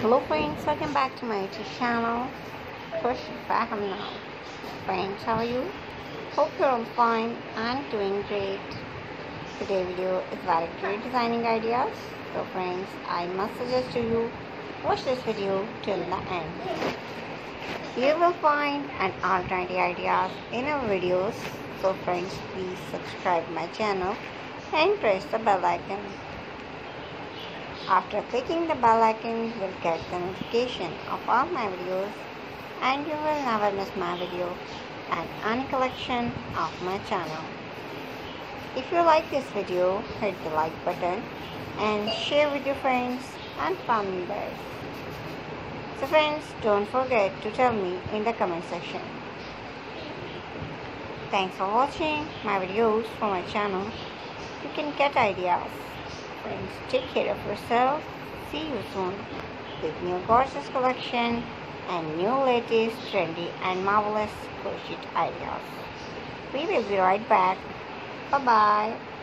Hello friends, welcome back to my YouTube channel. Push Faham now. Friends, how are you? Hope you're all fine and doing great. today video is about great designing ideas. So friends, I must suggest to you watch this video till the end. You will find an alternative ideas in our videos. So friends, please subscribe my channel and press the bell icon. After clicking the bell icon, you will get the notification of all my videos and you will never miss my video and any collection of my channel. If you like this video, hit the like button and share with your friends and family members. So friends, don't forget to tell me in the comment section. Thanks for watching my videos for my channel. You can get ideas friends. Take care of yourself. See you soon with new gorgeous collection and new latest trendy and marvelous crochet ideas. We will be right back. Bye bye.